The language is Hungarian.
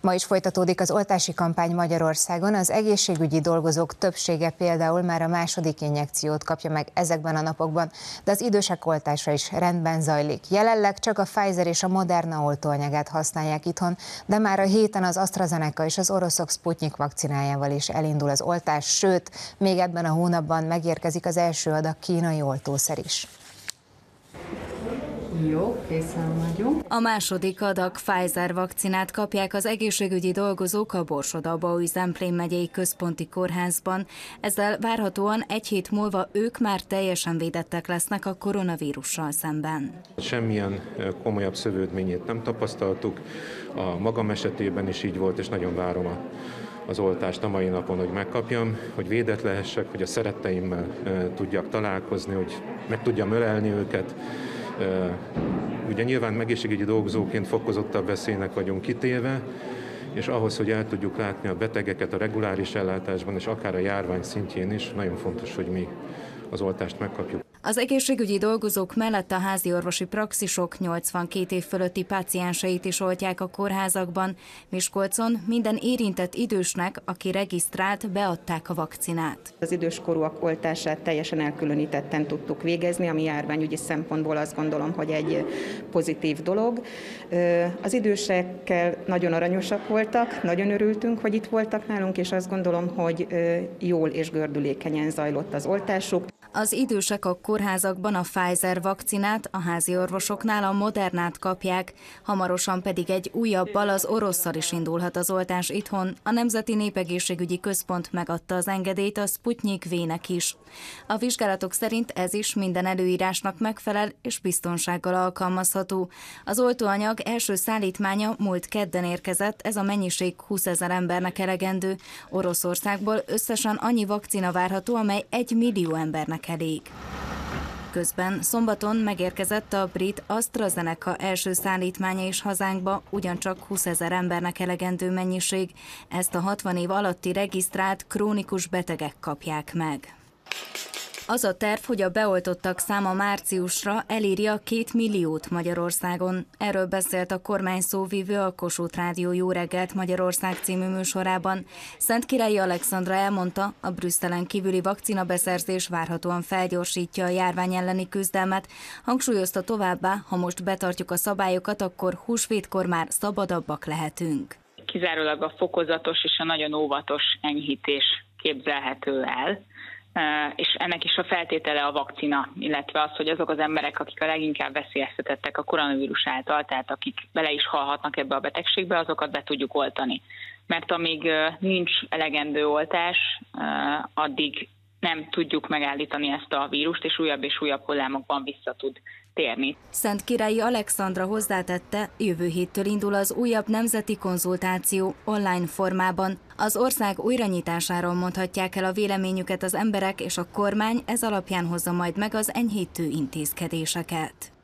Ma is folytatódik az oltási kampány Magyarországon. Az egészségügyi dolgozók többsége például már a második injekciót kapja meg ezekben a napokban, de az idősek oltása is rendben zajlik. Jelenleg csak a Pfizer és a Moderna oltóanyagát használják itthon, de már a héten az AstraZeneca és az oroszok Sputnik vakcinájával is elindul az oltás, sőt, még ebben a hónapban megérkezik az első adag kínai oltószer is. Jó, készen vagyunk. A második adag Pfizer vakcinát kapják az egészségügyi dolgozók a Borsodalbaúj Zemplén megyei központi kórházban. Ezzel várhatóan egy hét múlva ők már teljesen védettek lesznek a koronavírussal szemben. Semmilyen komolyabb szövődményét nem tapasztaltuk. A magam esetében is így volt, és nagyon várom a az oltást a mai napon, hogy megkapjam, hogy védett lehessek, hogy a szeretteimmel tudjak találkozni, hogy meg tudjam ölelni őket, Ugye nyilván egészségügyi dolgozóként fokozottabb veszélynek vagyunk kitéve, és ahhoz, hogy el tudjuk látni a betegeket a reguláris ellátásban, és akár a járvány szintjén is, nagyon fontos, hogy mi az oltást megkapjuk. Az egészségügyi dolgozók mellett a házi orvosi praxisok 82 év fölötti pácienseit is oltják a kórházakban. Miskolcon minden érintett idősnek, aki regisztrált, beadták a vakcinát. Az időskorúak oltását teljesen elkülönítetten tudtuk végezni, ami járványügyi szempontból azt gondolom, hogy egy pozitív dolog. Az idősekkel nagyon aranyosak voltak, nagyon örültünk, hogy itt voltak nálunk, és azt gondolom, hogy jól és gördülékenyen zajlott az oltásuk. Az idősek a kórházakban a Pfizer vakcinát, a házi orvosoknál a Modernát kapják, hamarosan pedig egy újabbal az orosszal is indulhat az oltás itthon. A Nemzeti Népegészségügyi Központ megadta az engedélyt a Sputnik V-nek is. A vizsgálatok szerint ez is minden előírásnak megfelel és biztonsággal alkalmazható. Az oltóanyag első szállítmánya múlt kedden érkezett, ez a mennyiség 20 ezer embernek elegendő. Oroszországból összesen annyi vakcina várható, amely egy millió embernek elég. Közben szombaton megérkezett a brit AstraZeneca első szállítmánya is hazánkba, ugyancsak 20 ezer embernek elegendő mennyiség. Ezt a 60 év alatti regisztrált krónikus betegek kapják meg. Az a terv, hogy a beoltottak száma márciusra elírja két milliót Magyarországon. Erről beszélt a kormány szóvívő a Kossuth Rádió Jó reggelt Magyarország című műsorában. Szent Királyi Alexandra elmondta, a Brüsszelen kívüli vakcina beszerzés várhatóan felgyorsítja a járvány elleni küzdelmet. Hangsúlyozta továbbá, ha most betartjuk a szabályokat, akkor húsvétkor már szabadabbak lehetünk. Kizárólag a fokozatos és a nagyon óvatos enyhítés képzelhető el és ennek is a feltétele a vakcina, illetve az, hogy azok az emberek, akik a leginkább veszélyeztetettek a koronavírus által, tehát akik bele is halhatnak ebbe a betegségbe, azokat be tudjuk oltani. Mert amíg nincs elegendő oltás, addig nem tudjuk megállítani ezt a vírust, és újabb és újabb hullámokban vissza tud térni. Szent Királyi Alexandra hozzátette, jövő héttől indul az újabb nemzeti konzultáció online formában. Az ország újranyitásáról mondhatják el a véleményüket az emberek, és a kormány ez alapján hozza majd meg az enyhítő intézkedéseket.